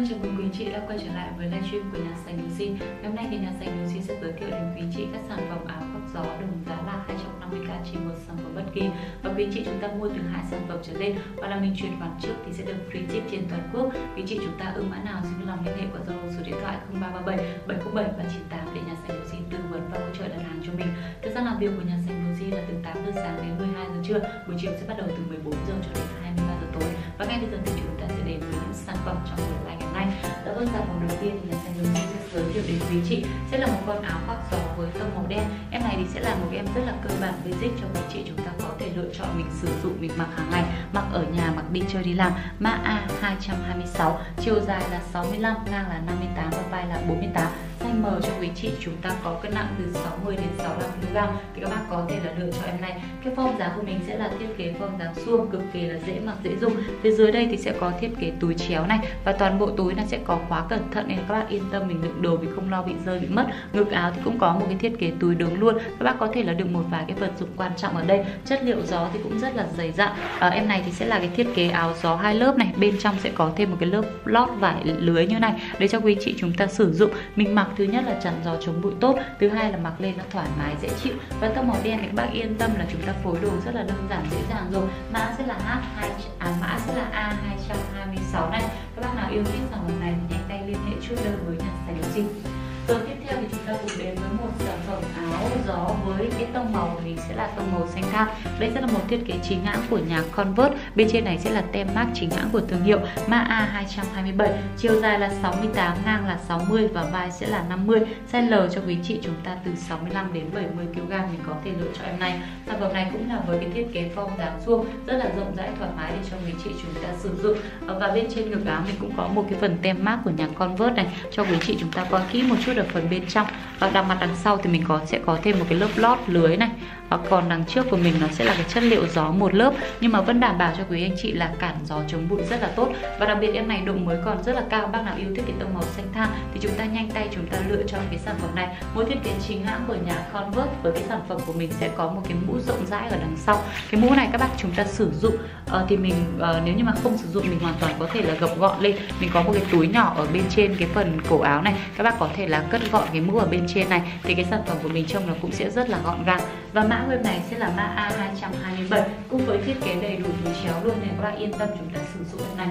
vâng, chào mừng quý anh chị đã quay trở lại với livestream của nhà sành Lucy. Ngày hôm nay thì nhà sành Lucy sẽ giới thiệu đến quý anh chị các sản phẩm áo khoác gió đồng giá là 250k chỉ một sản phẩm bất kỳ. Và quý anh chị chúng ta mua từ hai sản phẩm trở lên và là mình chuyển khoản trước thì sẽ được free ship trên toàn quốc. Quý anh chị chúng ta ưng mã nào xin lòng liên hệ qua Zalo số điện thoại 0337 707 398 để nhà sành Lucy tư vấn và hỗ trợ đặt hàng cho mình. Thời gian làm việc của nhà sành Lucy là từ 8 giờ sáng đến 12 giờ trưa, buổi chiều sẽ bắt đầu từ 14 giờ cho đến 23 giờ tối. Và ngay bây giờ thì chúng ta sẽ đến với sản phẩm trong buổi live ngày nay. Dạ vâng, sản phẩm đầu tiên thì nhà sành Lucy giới thiệu đến quý chị sẽ là một con áo khoác gió với tông màu đen. Em này thì sẽ là một em rất là cơ bản basic cho quý chị chúng ta có thể lựa chọn mình sử dụng mình mặc hàng ngày, mặc ở nhà, mặc đi chơi đi làm. Mã A226, chiều dài là 65, ngang là 58 và vai là 48 size M cho quý chị chúng ta có cân nặng từ 60 đến 65 kg. Thì các bác có thể là lựa cho em này. Cái form dáng của mình sẽ là thiết kế form dáng suông cực kỳ là dễ mặc dễ dùng. Phía dưới đây thì sẽ có thiết kế túi chéo này và toàn bộ túi nó sẽ có khóa cẩn thận nên các bác yên tâm mình đựng đồ vì không lo bị rơi bị mất. Ngực áo thì cũng có một cái thiết kế túi đứng luôn. Các bác có thể là đựng một vài cái vật dụng quan trọng ở đây. Chất liệu gió thì cũng rất là dày dặn. À, em này thì sẽ là cái thiết kế áo gió hai lớp này. Bên trong sẽ có thêm một cái lớp lót vải lưới như này để cho quý chị chúng ta sử dụng. Mình mặc thứ nhất là chắn gió chống bụi tốt thứ hai là mặc lên nó thoải mái dễ chịu. Và tông màu đen thì các bác yên tâm là chúng ta phối đồ rất là đơn giản dễ dàng rồi. Mã sẽ là H2 à, mã sẽ là A226 này. Các bác nào yêu thích sản phẩm này thì nhanh tay liên hệ chốt đơn với nhà sài gòn gió với cái tông màu thì sẽ là tông màu xanh thẳm đây sẽ là một thiết kế chính hãng của nhà Converse. Bên trên này sẽ là tem mác chính hãng của thương hiệu mã A227 chiều dài là 68 ngang là 60 và vai sẽ là 50 size L cho quý chị chúng ta từ 65 đến 70 kg mình có thể lựa cho em này. Sản phẩm này cũng là với cái thiết kế form dáng suông rất là rộng rãi, thoải mái để cho quý chị chúng ta sử dụng. Ờ, và bên trên ngực áo mình cũng có một cái phần tem mác của nhà Converse này, cho quý chị chúng ta coi kỹ một chút ở phần bên trong và đằng mặt đằng sau thì mình có, sẽ có thêm một cái lớp lót lưới này và còn đằng trước của mình nó sẽ là cái chất liệu gió một lớp. Nhưng mà vẫn đảm bảo cho quý anh chị là cản gió chống bụi rất là tốt. Và đặc biệt em này độ mới còn rất là cao bác nào yêu thích cái tông màu xanh than thì chúng ta nhanh tay chúng ta lựa chọn cái sản phẩm này. Mỗi thiết kế chính hãng của nhà Converse với cái sản phẩm của mình sẽ có một cái mũ rộng rãi ở đằng sau. Cái mũ này các bác chúng ta sử dụng uh, thì mình uh, nếu như mà không sử dụng mình hoàn toàn có thể là gập gọn lên. Mình có một cái túi nhỏ ở bên trên cái phần cổ áo này các bác có thể là cất gọn cái mũ ở bên trên này. Thì cái sản phẩm của mình trông nó cũng sẽ rất là gọn gàng và mã web này sẽ là mã A227 cùng với thiết kế đầy đủ túi chéo luôn nên các bạn yên tâm chúng ta sử dụng này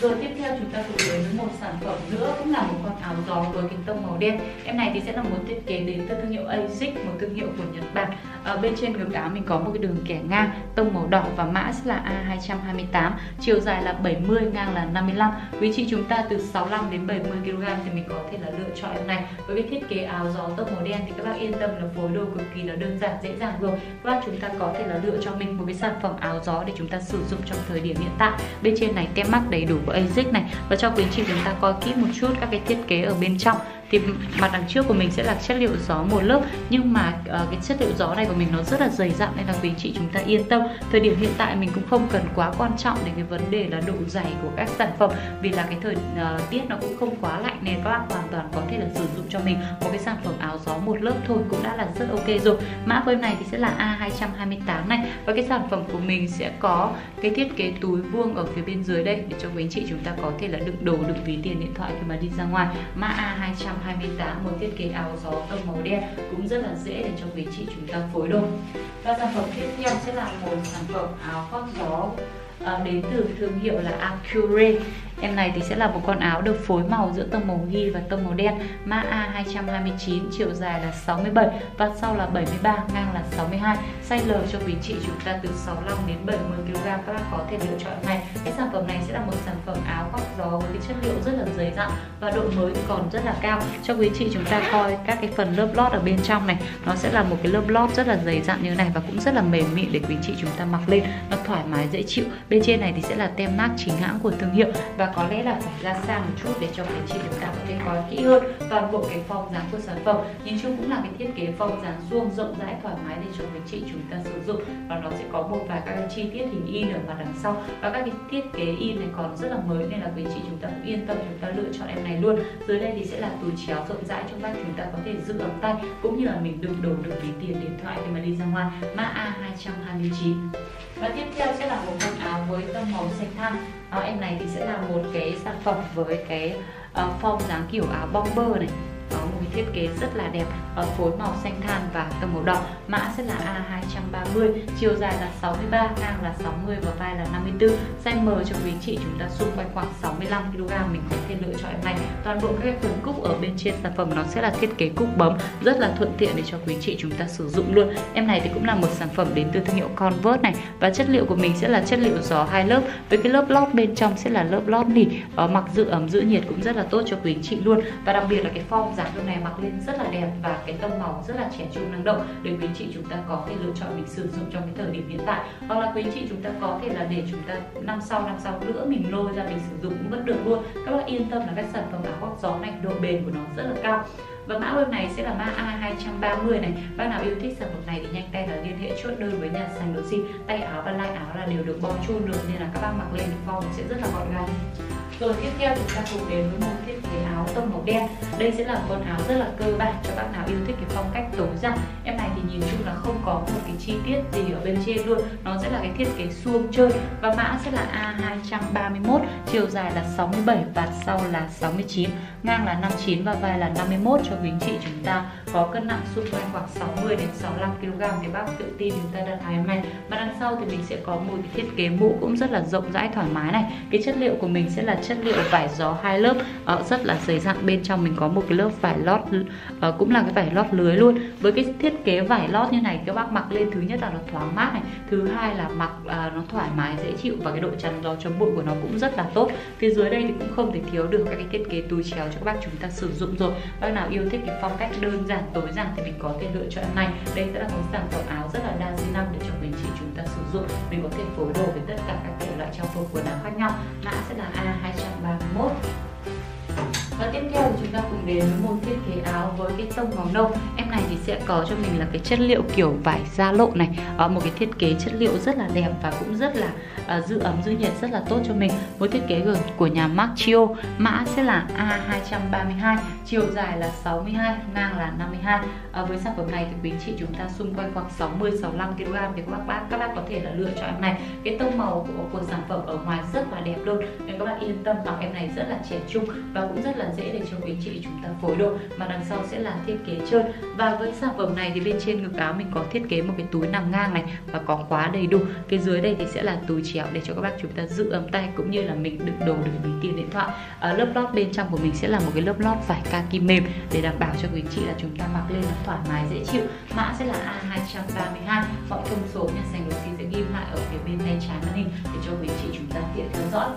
rồi tiếp theo chúng ta cùng đến với một sản phẩm nữa, cũng là một con áo gió với kính tông màu đen. Em này thì sẽ là một thiết kế đến từ thương hiệu ASIC một thương hiệu của Nhật Bản. Ở bên trên ngực áo mình có một cái đường kẻ ngang, tông màu đỏ và mã sẽ là A228 chiều dài là 70 ngang là 55 quý chị chúng ta từ 65 đến 70 kg thì mình có thể là lựa chọn em này. Với cái thiết kế áo gió tông màu đen thì các bác yên tâm là phối đồ cực kỳ là đơn giản, dễ dàng rồi. Các bác chúng ta có thể là lựa cho mình một cái sản phẩm áo gió để chúng ta sử dụng trong thời điểm hiện tại. Bên trên này tem mắc đầy đủ của ASIC này. Và cho quý chị chúng ta coi kỹ một chút các cái thiết kế ở bên trong thì mặt đằng trước của mình sẽ là chất liệu gió một lớp nhưng mà uh, cái chất liệu gió này của mình nó rất là dày dặn nên là quý chị chúng ta yên tâm. Thời điểm hiện tại mình cũng không cần quá quan trọng đến cái vấn đề là độ dày của các sản phẩm vì là cái thời uh, tiết nó cũng không quá lạnh nên các bạn hoàn toàn có thể là sử dụng cho mình một cái sản phẩm áo gió một lớp thôi cũng đã là rất ok rồi. Mã của em này thì sẽ là A228 này và cái sản phẩm của mình sẽ có cái thiết kế túi vuông ở phía bên dưới đây để cho quý chị chúng ta có thể là đựng đồ đựng ví tiền điện thoại khi mà đi ra ngoài. Mã A228 128 một thiết kế áo gió tông màu đen cũng rất là dễ để cho quý chị chúng ta phối đồ và sản phẩm tiếp theo sẽ là một sản phẩm áo khoác gió à, đến từ thương hiệu là Acure. Em này thì sẽ là một con áo được phối màu giữa tông màu ghi và tông màu đen Mã A229 chiều dài là 67 và sau là 73 ngang là 62 Size L cho quý chị chúng ta từ 65 đến 70 kg. Các bạn có thể lựa chọn này Cái sản phẩm này sẽ là một sản phẩm áo khoác gió với cái chất liệu rất là dày dặn và độ mới còn rất là cao. Cho quý chị chúng ta coi các cái phần lớp lót ở bên trong này, Nó sẽ là một cái lớp lót rất là dày dặn như này và cũng rất là mềm mịn để quý chị chúng ta mặc lên. Nó thoải mái, dễ chịu. Bên trên này thì sẽ là tem mác chính hãng của thương hiệu và có lẽ là phải ra xa một chút để cho quý chị chúng ta có thể coi kỹ hơn toàn bộ cái form dáng của sản phẩm. Nhìn chung cũng là cái thiết kế form dáng suông rộng rãi thoải mái để cho quý chị chúng chúng ta sử dụng và nó sẽ có một vài các cái chi tiết hình in ở mặt đằng sau. Và các cái thiết kế in này còn rất là mới nên là quý chị chúng ta cũng yên tâm chúng ta lựa chọn em này luôn. Dưới đây thì sẽ là túi chéo rộng rãi cho bác chúng ta có thể giữ ấm tay cũng như là mình đựng đồ đựng ví tiền điện thoại khi mà đi ra ngoài. Mã A 229 và tiếp theo sẽ là một con áo với tông màu xanh than à, em này thì sẽ là một cái sản phẩm với cái uh, form dáng kiểu áo bomber này cái thiết kế rất là đẹp, ở phối màu xanh than và tông màu đỏ. Mã sẽ là A230 chiều dài là 63 ngang là 60 và vai là 54 size M cho quý chị, chúng ta xung quanh khoảng 65 kg mình có thể lựa chọn toàn bộ các phần cúc ở bên trên sản phẩm nó sẽ là thiết kế cúc bấm, rất là thuận tiện để cho quý chị chúng ta sử dụng luôn. Em này thì cũng là một sản phẩm đến từ thương hiệu Converse này và chất liệu của mình sẽ là chất liệu gió hai lớp với cái lớp lót bên trong sẽ là lớp lót nỉ ờ, mặc giữ ấm, giữ nhiệt cũng rất là tốt cho quý chị luôn. Và đặc biệt là cái form dáng kiểu này mặc lên rất là đẹp và cái tông màu rất là trẻ trung năng động để quý chị chúng ta có thể lựa chọn mình sử dụng trong cái thời điểm hiện tại. Hoặc là quý chị chúng ta có thể là để chúng ta năm sau năm sau nữa mình lôi ra mình sử dụng cũng vẫn được luôn. Các bác yên tâm là các sản phẩm áo khoác gió này độ bền của nó rất là cao. Và mã đơn này sẽ là mã A230 này. Bác nào yêu thích sản phẩm này thì nhanh tay là liên hệ chốt đơn với nhà sành Doxy tay áo và lai áo là đều được bo chun được, nên là các bác mặc lên thì form sẽ rất là gọn gàng rồi tiếp theo chúng ta cùng đến với một thiết kế áo tông màu đen. Đây sẽ là con áo rất là cơ bản cho bác nào yêu thích cái phong cách tối giản. Em này thì nhìn chung là không có một cái chi tiết gì ở bên trên luôn. Nó sẽ là cái thiết kế suông chơi và mã sẽ là A231 chiều dài là 67 và sau là 69 ngang là 59 và vai là 51 cho quý chị chúng ta có cân nặng xung quanh khoảng 60 đến 65 kg thì bác tự tin chúng ta đặt hàng em này. Và đằng sau thì mình sẽ có một cái thiết kế mũ cũng rất là rộng rãi thoải mái này. Cái chất liệu của mình sẽ là chất liệu vải gió hai lớp. Uh, rất là dày dặn bên trong mình có một cái lớp vải lót uh, cũng là cái vải lót lưới luôn. Với cái thiết kế vải lót như này các bác mặc lên thứ nhất là nó thoáng mát này thứ hai là mặc uh, nó thoải mái dễ chịu và cái độ chắn gió chống bụi của nó cũng rất là tốt. Phía dưới đây thì cũng không thể thiếu được các cái thiết kế túi chéo cho các bác chúng ta sử dụng rồi. Bác nào yêu thích cái phong cách đơn giản tối giản thì mình có thể lựa chọn này. Đây sẽ là một sản phẩm áo rất là đa di năng để cho mình chị chúng dụng mình có thể phối đồ với tất cả các thể loại trang phục quần áo khác nhau. Mã sẽ là A231 và tiếp theo thì chúng ta cùng đến với một thiết kế áo với cái tông màu nâu. Em này thì sẽ có cho mình là cái chất liệu kiểu vải da lộ này. Ở một cái thiết kế chất liệu rất là đẹp và cũng rất là uh, giữ ấm giữ nhiệt rất là tốt cho mình. Một thiết kế của nhà Marchio mã sẽ là A232 chiều dài là 62 ngang là 52 à, ờ, với sản phẩm này thì quý chị chúng ta xung quanh khoảng 60 65 kg thì các bác các bác có thể là lựa chọn em này. Cái tông màu của, của sản phẩm ở ngoài rất là đẹp luôn. Nên các bạn yên tâm mặc em này rất là trẻ trung và cũng rất là dễ để cho quý chị chúng ta phối đồ mà đằng sau sẽ là thiết kế trơn. Và với sản phẩm này thì bên trên ngực áo mình có thiết kế một cái túi nằm ngang này và có khóa đầy đủ. Phía dưới đây thì sẽ là túi chéo để cho các bác chúng ta giữ ấm tay cũng như là mình đựng đồ, đựng ví tiền điện thoại. Ở lớp lót bên trong của mình sẽ là một cái lớp lót vải kaki mềm để đảm bảo cho quý chị là chúng ta mặc lên nó thoải mái, dễ chịu. Mã sẽ là A232 mọi thông số nhà sành đồ sẽ ghi lại ở phía bên tay trái màn hình để cho quý chị chúng ta tiện theo dõi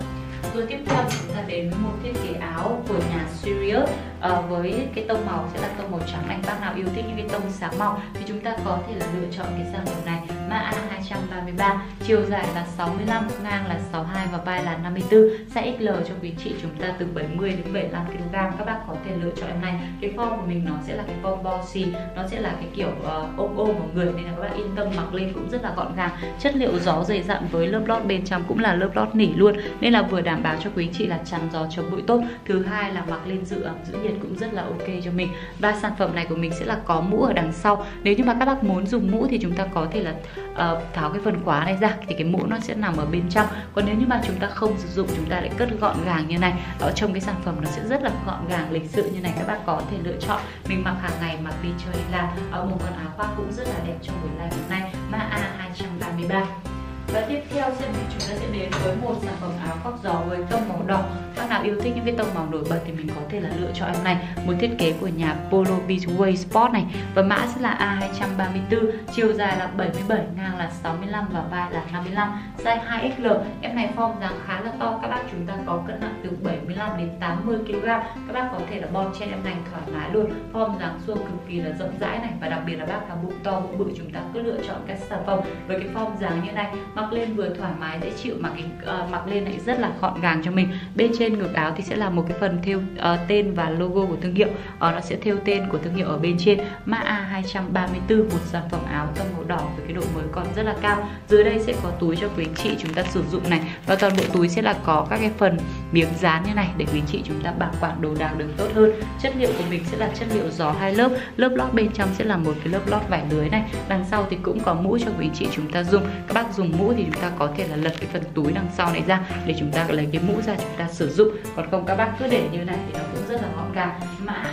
rồi tiếp theo chúng ta đến với một thiết kế áo của nhà Sirius. À, với cái tông màu sẽ là tông màu trắng. Anh bác nào yêu thích những cái tông sáng màu thì chúng ta có thể là lựa chọn cái sản phẩm này. Mã A233 chiều dài là 65 ngang là 62 và vai là 54 size XL cho quý chị chúng ta từ 70 đến 75 kg. Các bác có thể lựa chọn em này. Cái form của mình nó sẽ là cái form boxy nó sẽ là cái kiểu uh, ôm ôm của người nên là các bạn yên tâm mặc lên cũng rất là gọn gàng. Chất liệu gió dày dặn với lớp lót bên trong cũng là lớp lót nỉ luôn. Nên là vừa đảm bảo cho quý chị là chắn gió chống bụi tốt. Thứ hai là mặc lên giữ ẩm giữ nhiệt cũng rất là ok cho mình. Và sản phẩm này của mình sẽ là có mũ ở đằng sau. Nếu như mà các bác muốn dùng mũ thì chúng ta có thể là uh, tháo cái phần khóa này ra thì cái mũ nó sẽ nằm ở bên trong. Còn nếu như mà chúng ta không sử dụng, chúng ta lại cất gọn gàng như này. Ở trong cái sản phẩm nó sẽ rất là gọn gàng, lịch sự như này, các bác có thể lựa chọn. Mình mặc hàng ngày mặc đi chơi làm ở một con áo khoác cũng rất là đẹp trong buổi live hôm nay. Mã A233 và tiếp theo sẽ chúng ta sẽ đến với một sản phẩm áo khoác gió với tông màu đỏ. Các nào yêu thích những cái tông màu nổi bật thì mình có thể là lựa chọn em này. Một thiết kế của nhà Polo Beachway Sport này. Và mã sẽ là A234 chiều dài là 77 ngang là 65 và vai là 55 size 2XL em này form dáng khá là to. Các bác chúng ta có cân nặng từ 75 đến 80 kg các bác có thể là bon trên em này thoải mái luôn. Form dáng suông cực kỳ là rộng rãi này. Và đặc biệt là bác nào bụng to, bụng bự, chúng ta cứ lựa chọn các sản phẩm với cái form dáng như này mặc lên vừa thoải mái dễ chịu mà cái ờ, uh, mặc lên lại rất là gọn gàng cho mình. Bên trên ngực áo thì sẽ là một cái phần thêu uh, tên và logo của thương hiệu. Uh, nó sẽ thêu tên của thương hiệu ở bên trên. Mã A234 một sản phẩm áo tông màu đỏ với cái độ mới còn rất là cao. Dưới đây sẽ có túi cho quý anh chị chúng ta sử dụng này. Và toàn bộ túi sẽ là có các cái phần miếng dán như này để quý anh chị chúng ta bảo quản đồ đạc được tốt hơn. Chất liệu của mình sẽ là chất liệu gió hai lớp. Lớp lót bên trong sẽ là một cái lớp lót vải lưới này. Đằng sau thì cũng có mũ cho quý anh chị chúng ta dùng. Các bác dùng mũ mũ thì chúng ta có thể là lật cái phần túi đằng sau này ra để chúng ta lấy cái mũ ra chúng ta sử dụng. Còn không, các bác cứ để như này thì nó cũng rất là gọn gàng. Mã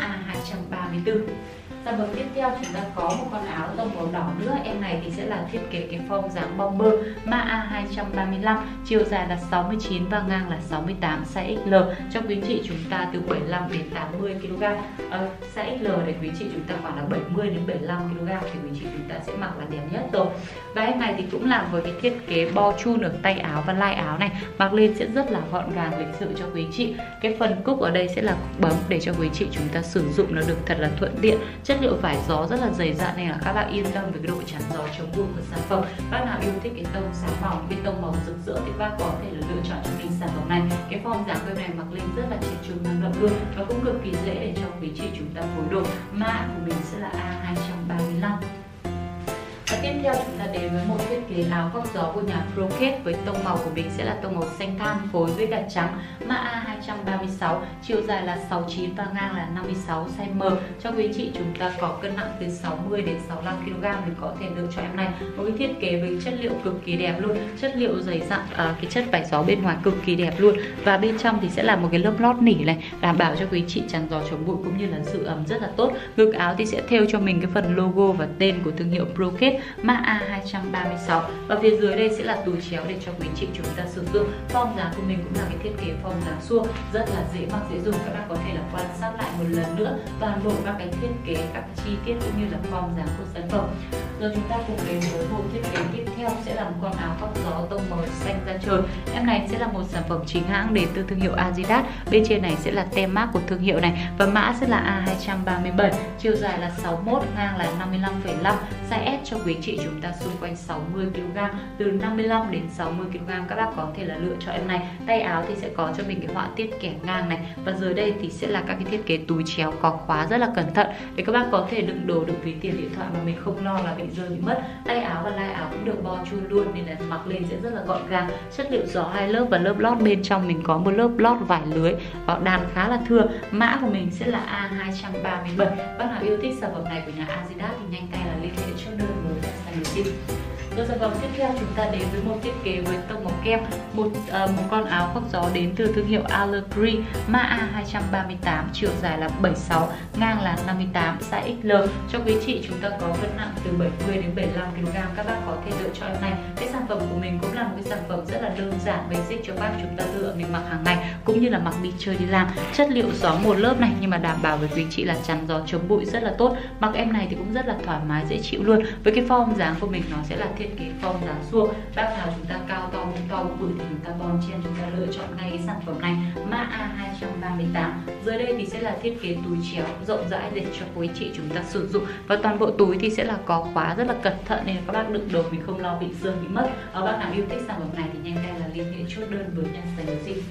A234 sau bước tiếp theo chúng ta có một con áo tông màu đỏ nữa. Em này thì sẽ là thiết kế cái form dáng bomber ma A235 Chiều dài là 69 và ngang là 68 Size XL Cho quý chị chúng ta từ 75 đến 80 kg. À, Size XL để quý chị chúng ta khoảng là 70 đến 75 kg Thì quý chị chúng ta sẽ mặc là đẹp nhất rồi. Và em này thì cũng làm với cái thiết kế bo chun ở tay áo và lai áo này. Mặc lên sẽ rất là gọn gàng lịch sự cho quý chị. Cái phần cúc ở đây sẽ là cúc bấm để cho quý chị chúng ta sử dụng nó được thật là thuận tiện chất liệu vải gió rất là dày dặn nên là các bạn yên tâm về cái độ chắn gió chống bụi của sản phẩm. Bác nào yêu thích cái tông sáng bóng, cái tông màu rực rỡ thì bác có thể là lựa chọn cho mình sản phẩm này. Cái form dáng cây này mặc lên rất là trẻ trung năng động luôn và cũng cực kỳ dễ để cho quý chị chúng ta phối đồ. Mã của mình sẽ là A235 và tiếp theo chúng ta đến với một thiết kế áo góc gió của nhà Procate với tông màu của mình sẽ là tông màu xanh than phối với gạch trắng mã A236 chiều dài là 69 và ngang là 56 size M cho quý chị chúng ta có cân nặng từ 60 đến 65 kg thì có thể lựa chọn em này. Một cái thiết kế với chất liệu cực kỳ đẹp luôn chất liệu dày dặn à, cái chất vải gió bên ngoài cực kỳ đẹp luôn. Và bên trong thì sẽ là một cái lớp lót nỉ này đảm bảo cho quý chị chắn gió chống bụi cũng như là giữ ấm rất là tốt. Ngực áo thì sẽ theo cho mình cái phần logo và tên của thương hiệu Procate mã A236 và phía dưới đây sẽ là túi chéo để cho quý chị chúng ta sử dụng. Form dáng của mình cũng là cái thiết kế form dáng suông rất là dễ mặc dễ dùng. Các bạn có thể là quan sát lại một lần nữa toàn bộ các cái thiết kế các chi tiết cũng như là form dáng của sản phẩm. Rồi chúng ta cùng đến với bộ thiết kế tiếp theo sẽ là một con áo khoác gió tông màu xanh da trời. Em này sẽ là một sản phẩm chính hãng đến từ thương hiệu Adidas. Bên trên này sẽ là tem mác của thương hiệu này. Và mã sẽ là A237 chiều dài là 61 ngang là 55,5 size S cho quý chị, chúng ta xung quanh 60 kg, từ 55 đến 60 kg. Các bác có thể là lựa chọn em này. Tay áo thì sẽ có cho mình cái họa tiết kẻ ngang này. Và dưới đây thì sẽ là các cái thiết kế túi chéo có khóa rất là cẩn thận. Để các bác có thể đựng đồ đựng ví tiền điện thoại mà mình không lo là bị rơi, bị mất. Tay áo và lai áo cũng được bo chu luôn nên là mặc lên sẽ rất là gọn gàng. Chất liệu gió hai lớp và lớp lót bên trong mình có một lớp lót vải lưới. Và đàn khá là thưa mã của mình sẽ là A237 bác nào yêu thích sản phẩm này của nhà Adidas thì nhanh tay là liên hệ cho đơn với cho sản phẩm tiếp theo chúng ta đến với một thiết kế với tông màu kem. Một uh, một con áo khoác gió đến từ thương hiệu Allegra mã A238 chiều dài là 76 ngang là 58 size XL cho quý chị chúng ta có cân nặng từ 70 đến 75 kg. Các bác có thể lựa chọn này. Cái sản phẩm của mình cũng là một cái sản phẩm rất là đơn giản basic cho bác chúng ta lựa mình mặc hàng ngày cũng như là mặc đi chơi đi làm. Chất liệu gió một lớp này nhưng mà đảm bảo với quý chị là chắn gió chống bụi rất là tốt. Mặc em này thì cũng rất là thoải mái dễ chịu luôn. Với cái form dáng của mình nó sẽ là thiết kế form dáng suông bác nào chúng ta cao to bụng to bụng bự thì chúng ta bon chen, chúng ta lựa chọn ngay cái sản phẩm này, mã A238 dưới đây thì sẽ là thiết kế túi chéo rộng rãi để cho quý chị chúng ta sử dụng. Và toàn bộ túi thì sẽ là có khóa rất là cẩn thận, nên các bác đựng đồ mình không lo bị rơi, bị mất. Ở bác nào yêu thích sản phẩm này thì nhanh tay là liên hệ chốt đơn với nhà sài gì.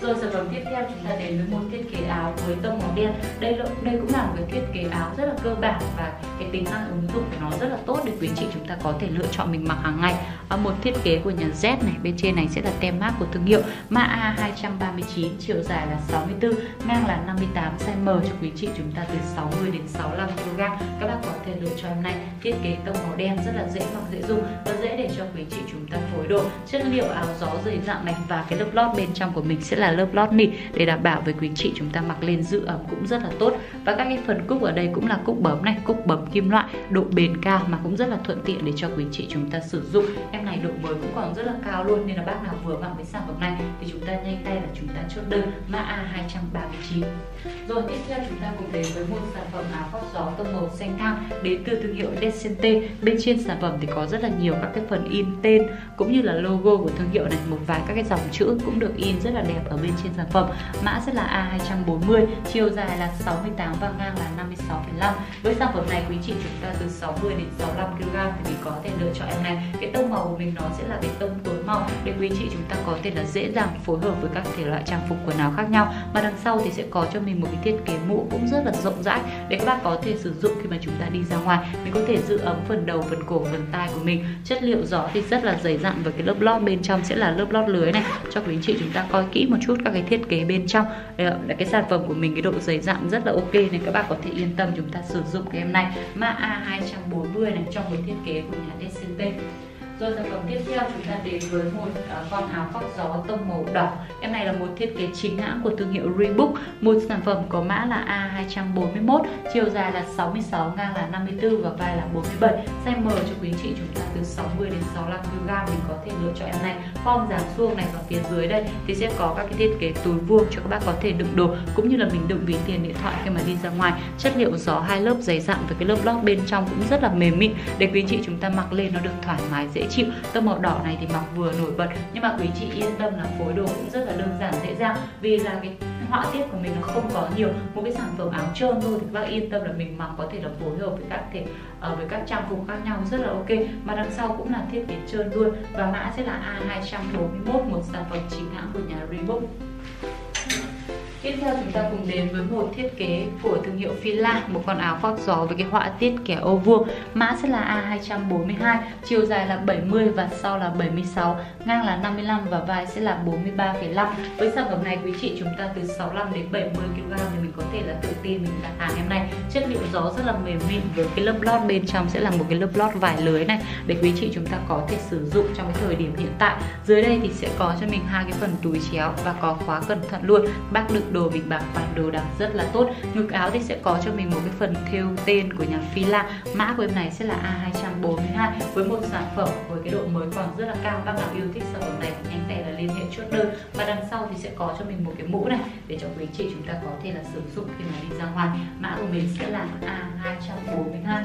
Rồi sản phẩm tiếp theo chúng ta đến với một thiết kế áo với tông màu đen. Đây đây cũng là một cái thiết kế áo rất là cơ bản và cái tính năng ứng dụng của nó rất là tốt để quý chị chúng ta có thể lựa chọn mình mặc hàng ngày. Ờ, một thiết kế của nhà Z này, bên trên này sẽ là tem mác của thương hiệu mã A239 chiều dài là 64 ngang là 58 size M cho quý chị chúng ta từ 60 đến 65 kg các bác có thể lựa chọn này thiết kế tông màu đen rất là dễ mặc dễ dùng và dễ để cho quý chị chúng ta phối đồ. Chất liệu áo gió dày dặn này và cái lớp lót bên trong của mình sẽ là lớp lót nỉ để đảm bảo với quý chị chúng ta mặc lên giữ ẩm cũng rất là tốt. Và các cái phần cúc ở đây cũng là cúc bấm này, cúc bấm kim loại, độ bền cao mà cũng rất là thuận tiện để cho quý chị chúng ta sử dụng em này độ mới cũng còn rất là cao luôn nên là bác nào vừa vặn với sản phẩm này thì chúng ta nhanh tay là chúng ta chốt đơn mã A239 rồi tiếp theo chúng ta cùng đến với một sản phẩm áo khoác gió tông màu xanh thang đến từ thương hiệu Decente bên trên sản phẩm thì có rất là nhiều các cái phần in tên cũng như là logo của thương hiệu này một vài các cái dòng chữ cũng được in rất là đẹp ở bên trên sản phẩm. Mã sẽ là A240 chiều dài là 68 và ngang là 56,5 với sản phẩm này quý chị chúng ta từ 60 đến 65 kg thì có thể lựa chọn em này. Cái tông màu của mình nó sẽ là cái tông tối màu. Để quý chị chúng ta có thể là dễ dàng phối hợp với các thể loại trang phục quần áo khác nhau. Và đằng sau thì sẽ có cho mình một cái thiết kế mũ cũng rất là rộng rãi để các bạn có thể sử dụng khi mà chúng ta đi ra ngoài. Mình có thể giữ ấm phần đầu, phần cổ, phần tai của mình. Chất liệu gió thì rất là dày dặn và cái lớp lót bên trong sẽ là lớp lót lưới này. Cho quý chị chúng ta coi kỹ một chút các cái thiết kế bên trong. Là cái sản phẩm của mình, cái độ dày dặn rất là ok nên các bạn có thể yên tâm chúng ta sử dụng cái em này mã A240 này trong cái thiết kế của nhà DCP rồi sản phẩm tiếp theo chúng ta đến với một uh, con áo khoác gió tông màu đỏ. Em này là một thiết kế chính hãng của thương hiệu Reebok. Một sản phẩm có mã là A241 chiều dài là 66 ngang là 54 và vai là 47 size M cho quý chị chúng ta từ 60 đến 65 kg mình có thể lựa chọn em này form dáng suông này và phía dưới đây thì sẽ có các cái thiết kế túi vuông cho các bác có thể đựng đồ, cũng như là mình đựng ví tiền điện thoại khi mà đi ra ngoài. Chất liệu gió hai lớp dày dặn và cái lớp lót bên trong cũng rất là mềm mịn, để quý chị chúng ta mặc lên nó được thoải mái, dễ chịu. Tông màu đỏ này thì mặc vừa nổi bật, nhưng mà quý chị yên tâm là phối đồ cũng rất là đơn giản, dễ dàng. Vì là cái họa tiết của mình nó không có nhiều. Một cái sản phẩm áo trơn thôi thì các bác yên tâm là mình mặc có thể là phối hợp với các thể uh, với các trang phục khác nhau rất là ok. Mà đằng sau cũng là thiết kế trơn luôn và mã sẽ là A241 một sản phẩm chính hãng của nhà Reebok. Tiếp theo chúng ta cùng đến với một thiết kế của thương hiệu Fila, một con áo khoác gió với cái họa tiết kẻ ô vuông. Mã sẽ là A242, chiều dài là 70 và sau là 76, ngang là 55 và vai sẽ là 43,5. Với sản phẩm này quý chị chúng ta từ 65 đến 70 kg thì mình có thể là tự tin mình đặt hàng em này. Chất liệu gió rất là mềm mịn với cái lớp lót bên trong sẽ là một cái lớp lót vải lưới này để quý chị chúng ta có thể sử dụng trong cái thời điểm hiện tại. Dưới đây thì sẽ có cho mình hai cái phần túi chéo và có khóa cẩn thận luôn. Bác đựng đồ bình bạc bản đồ đạc rất là tốt. Ngực áo thì sẽ có cho mình một cái phần thêu tên của nhà Fila mã của em này sẽ là A242 với một sản phẩm với cái độ mới còn rất là cao. Bác nào yêu thích sản phẩm này thì nhanh tay là liên hệ chốt đơn. Và đằng sau thì sẽ có cho mình một cái mũ này để cho quý chị chúng ta có thể là sử dụng khi mà đi ra ngoài. Mã của mình sẽ là A242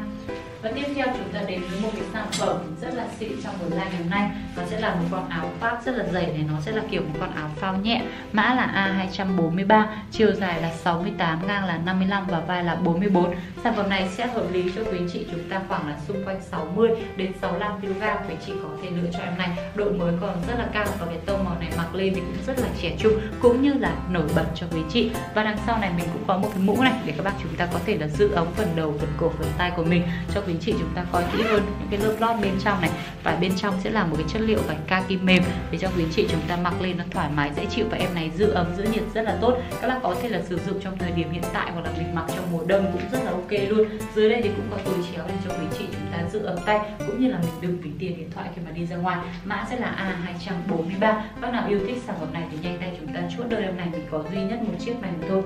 và tiếp theo chúng ta đến với một cái sản phẩm rất là xịn trong buổi live ngày hôm nay. Nó sẽ là một con áo pháp rất là dày này, nó sẽ là kiểu một con áo phao nhẹ. Mã là A243 chiều dài là 68 ngang là 55 và vai là 44 sản phẩm này sẽ hợp lý cho quý chị chúng ta khoảng là xung quanh 60 đến 65 kg. Quý chị có thể lựa chọn em này. Độ mới còn rất là cao và cái tông màu này mặc lên thì cũng rất là trẻ trung, cũng như là nổi bật cho quý chị. Và đằng sau này mình cũng có một cái mũ này để các bác chúng ta có thể là giữ ống phần đầu, phần cổ, phần tay của mình cho quý quý chị chúng ta coi kỹ hơn những cái lớp lót bên trong này. Và bên trong sẽ là một cái chất liệu vải kaki mềm để cho quý chị chúng ta mặc lên nó thoải mái, dễ chịu và em này giữ ấm, giữ nhiệt rất là tốt. Các bác có thể là sử dụng trong thời điểm hiện tại hoặc là mình mặc trong mùa đông cũng rất là ok luôn. Dưới đây thì cũng có túi chéo để cho quý chị chúng ta giữ ấm tay, cũng như là mình đựng ví tiền điện thoại khi mà đi ra ngoài. Mã sẽ là A243 bác nào yêu thích sản phẩm này thì nhanh tay chúng ta chốt đơn em này mình có duy nhất một chiếc này thôi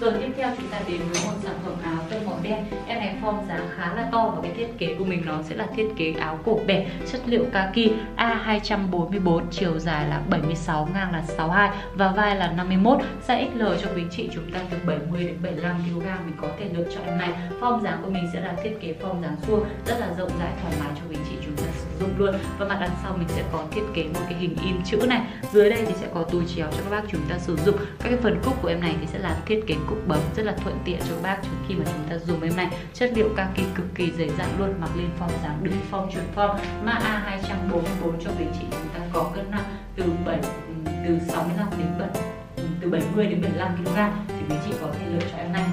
rồi tiếp theo chúng ta đến với một sản phẩm áo tông màu đen. Em này form dáng khá là to và cái thiết kế của mình nó sẽ là thiết kế áo cổ bẻ chất liệu kaki A244 chiều dài là 76 ngang là 62 và vai là 51 size XL cho quý chị chúng ta từ 70 đến 75 kg mình có thể lựa chọn em này. Form dáng của mình sẽ là thiết kế form dáng suông, rất là rộng rãi, thoải mái cho quý chị chúng ta sử dụng luôn. Và mặt đằng sau mình sẽ có thiết kế một cái hình in chữ này. Dưới đây thì sẽ có túi chéo cho các bác chúng ta sử dụng. Các cái phần cúc của em này thì sẽ là thiết kế cúc bấm rất là thuận tiện cho bác khi mà chúng ta dùng em này. Chất liệu kaki cực kỳ dễ dàng luôn, mặc lên form dáng đứng form chuẩn form. Mã A244 cho quý chị chúng ta có cân nặng từ 7 từ 65 đến 7 từ 70 đến 75 kg thì quý chị có thể lựa chọn em này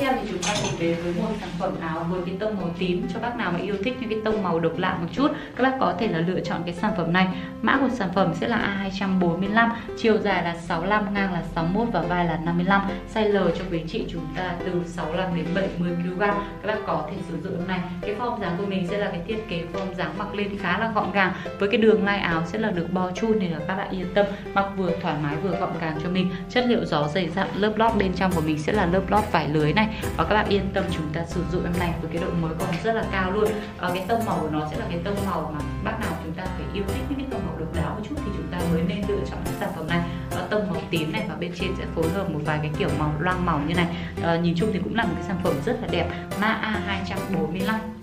theo thì chúng ta cùng đến với một sản phẩm áo với cái tông màu tím cho bác nào mà yêu thích, những cái tông màu độc lạ một chút. Các bác có thể là lựa chọn cái sản phẩm này. Mã của sản phẩm sẽ là A245 chiều dài là 65 ngang là 61 và vai là 55 size L cho quý chị chúng ta từ 65 đến 70 kg các bác có thể sử dụng này. Cái form dáng của mình sẽ là cái thiết kế form dáng mặc lên khá là gọn gàng. Với cái đường lai áo sẽ là được bo chun nên là các bạn yên tâm, mặc vừa thoải mái vừa gọn gàng cho mình. Chất liệu gió dày dặn lớp lót bên trong của mình sẽ là lớp lót vải lưới này và các bạn yên tâm chúng ta sử dụng em này với cái độ mới còn rất là cao luôn. Và cái tông màu của nó sẽ là cái tông màu mà bác nào chúng ta phải yêu thích những cái tông màu độc đáo một chút thì chúng ta mới nên lựa chọn cái sản phẩm này. Và tông màu tím này và bên trên sẽ phối hợp một vài cái kiểu màu loang màu như này. À, nhìn chung thì cũng là một cái sản phẩm rất là đẹp. Mã A245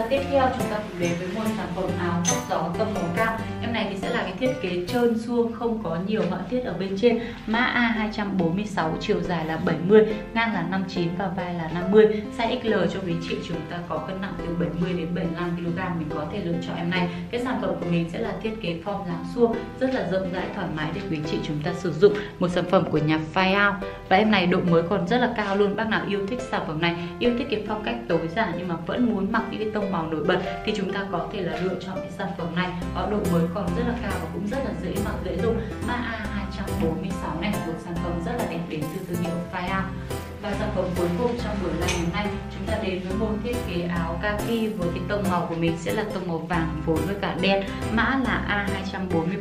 và tiếp theo chúng ta cùng đến với một sản phẩm áo khoác gió tông màu cam. Em này thì sẽ là cái thiết kế trơn suông, không có nhiều họa tiết ở bên trên. Mã A246 chiều dài là 70 ngang là 59 và vai là 50 size XL cho quý chị chúng ta có cân nặng từ 70 đến 75 kg, mình có thể lựa chọn em này. Cái sản phẩm của mình sẽ là thiết kế form dáng suông, rất là rộng rãi, thoải mái để quý chị chúng ta sử dụng. Một sản phẩm của nhà Fayao và em này độ mới còn rất là cao luôn. Bác nào yêu thích sản phẩm này, yêu thích cái phong cách tối giản nhưng mà vẫn muốn mặc những cái tông màu nổi bật thì chúng ta có thể là lựa chọn cái sản phẩm này. Có độ mới còn rất là cao và cũng rất là dễ mặc, dễ dùng. Ma A246 này, một sản phẩm rất là đẹp đến từ thương hiệu Fire và phẩm cuối cùng trong buổi live ngày hôm nay. Chúng ta đến với một thiết kế áo kaki với cái tông màu của mình sẽ là tông màu vàng phối với cả đen. Mã là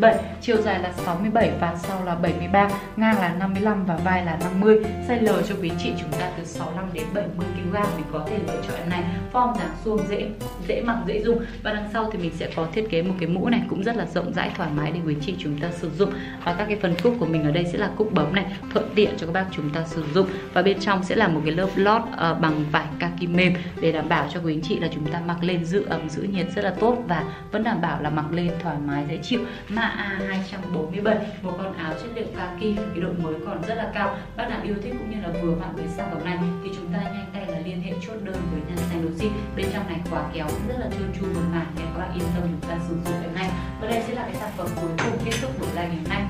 A247 chiều dài là 67 và sau là 73 ngang là 55 và vai là 50 size L cho quý chị chúng ta từ 65 đến 70 kg mình có thể lựa chọn em này. Form dáng suông dễ dễ mặc, dễ dùng. Và đằng sau thì mình sẽ có thiết kế một cái mũ này cũng rất là rộng rãi, thoải mái để quý chị chúng ta sử dụng. Và các cái phần cúc của mình ở đây sẽ là cúc bấm này, thuận tiện cho các bác chúng ta sử dụng. Và bên trong sẽ là một cái lớp lót uh, bằng vải kaki mềm để đảm bảo cho quý anh chị là chúng ta mặc lên giữ ấm giữ nhiệt rất là tốt và vẫn đảm bảo là mặc lên thoải mái dễ chịu. Mã A247 một con áo chất liệu kaki cái độ mới còn rất là cao. Bác nào yêu thích cũng như là vừa mặc với sản phẩm này thì chúng ta nhanh tay là liên hệ chốt đơn với nhà sành đồ bên trong này khóa kéo cũng rất là trơn tru mượt mà để các bạn yên tâm chúng ta sử dụng cái nay. và đây sẽ là cái sản phẩm cuối cùng kết thúc buổi live ngày hôm nay.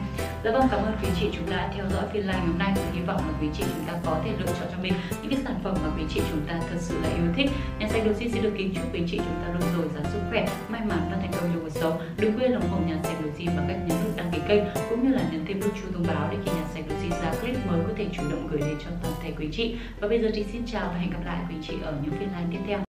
Dạ vâng, cảm ơn quý chị chúng đã theo dõi phiên live hôm nay và hy vọng là quý chị chúng ta có thể lựa chọn cho mình những cái sản phẩm mà quý chị chúng ta thật sự là yêu thích. Nhà xanh đồ xin được kính chúc quý chị chúng ta luôn dồi dào sức khỏe, may mắn và thành công trong cuộc sống. Đừng quên ủng hộ nhà xanh đồ bằng cách nhấn nút đăng ký kênh cũng như là nhấn thêm nút chuông thông báo để khi nhà xanh đồ ra clip mới có thể chủ động gửi đến cho toàn thể quý chị. Và bây giờ thì xin chào và hẹn gặp lại quý chị ở những phiên live tiếp theo.